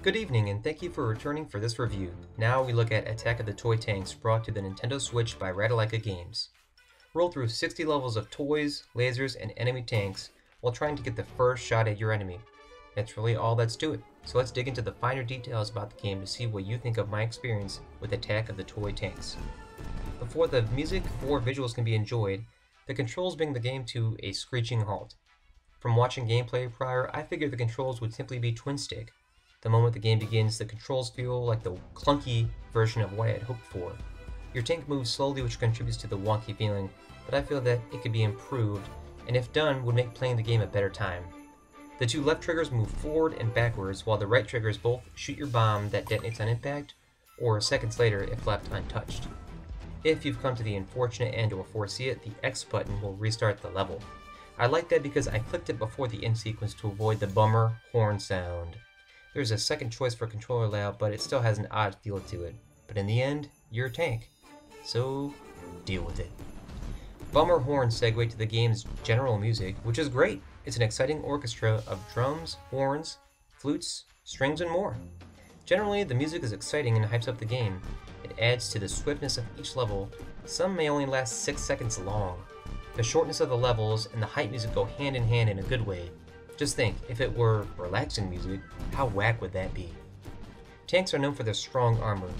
Good evening and thank you for returning for this review. Now we look at Attack of the Toy Tanks brought to the Nintendo Switch by Ratalaika Games. Roll through 60 levels of toys, lasers, and enemy tanks while trying to get the first shot at your enemy. That's really all that's to it, so let's dig into the finer details about the game to see what you think of my experience with Attack of the Toy Tanks. Before the music or visuals can be enjoyed, the controls bring the game to a screeching halt. From watching gameplay prior, I figured the controls would simply be twin stick, the moment the game begins, the controls feel like the clunky version of what I had hoped for. Your tank moves slowly which contributes to the wonky feeling, but I feel that it could be improved, and if done, would make playing the game a better time. The two left triggers move forward and backwards, while the right triggers both shoot your bomb that detonates on impact, or seconds later if left untouched. If you've come to the unfortunate end or foresee it, the X button will restart the level. I like that because I clicked it before the end sequence to avoid the bummer horn sound. There's a second choice for controller layout, but it still has an odd feel to it. But in the end, you're a tank. So, deal with it. Bummer horns segue to the game's general music, which is great. It's an exciting orchestra of drums, horns, flutes, strings, and more. Generally, the music is exciting and hypes up the game. It adds to the swiftness of each level. Some may only last 6 seconds long. The shortness of the levels and the hype music go hand in hand in a good way, just think, if it were relaxing music, how whack would that be? Tanks are known for their strong armor,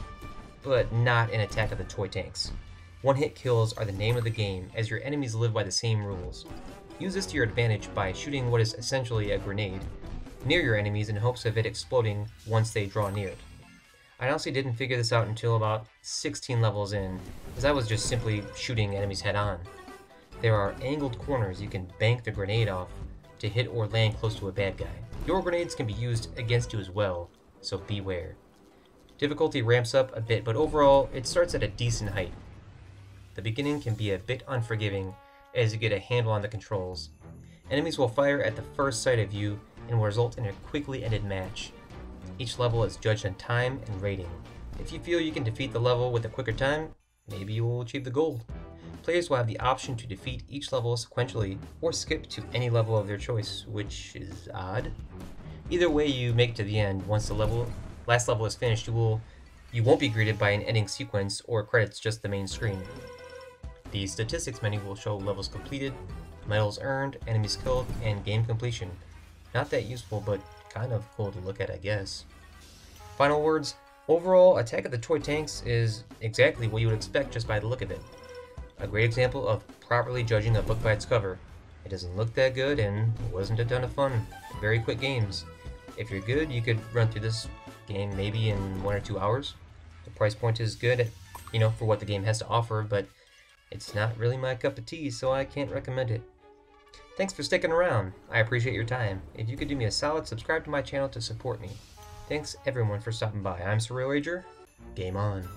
but not in Attack of the Toy Tanks. One-hit kills are the name of the game, as your enemies live by the same rules. Use this to your advantage by shooting what is essentially a grenade near your enemies in hopes of it exploding once they draw near it. I honestly didn't figure this out until about 16 levels in, as I was just simply shooting enemies head on. There are angled corners you can bank the grenade off to hit or land close to a bad guy. Your grenades can be used against you as well, so beware. Difficulty ramps up a bit, but overall, it starts at a decent height. The beginning can be a bit unforgiving as you get a handle on the controls. Enemies will fire at the first sight of you and will result in a quickly ended match. Each level is judged on time and rating. If you feel you can defeat the level with a quicker time, maybe you will achieve the gold. Players will have the option to defeat each level sequentially or skip to any level of their choice, which is odd. Either way you make to the end, once the level last level is finished, you will you won't be greeted by an ending sequence or credits, just the main screen. The statistics menu will show levels completed, medals earned, enemies killed, and game completion. Not that useful, but kind of cool to look at, I guess. Final words. Overall, Attack of the Toy Tanks is exactly what you would expect just by the look of it. A great example of properly judging a book by its cover. It doesn't look that good and wasn't a ton of fun. Very quick games. If you're good, you could run through this game maybe in one or two hours. The price point is good, you know, for what the game has to offer, but it's not really my cup of tea, so I can't recommend it. Thanks for sticking around. I appreciate your time. If you could do me a solid, subscribe to my channel to support me. Thanks everyone for stopping by. I'm Surreal Rager. Game on.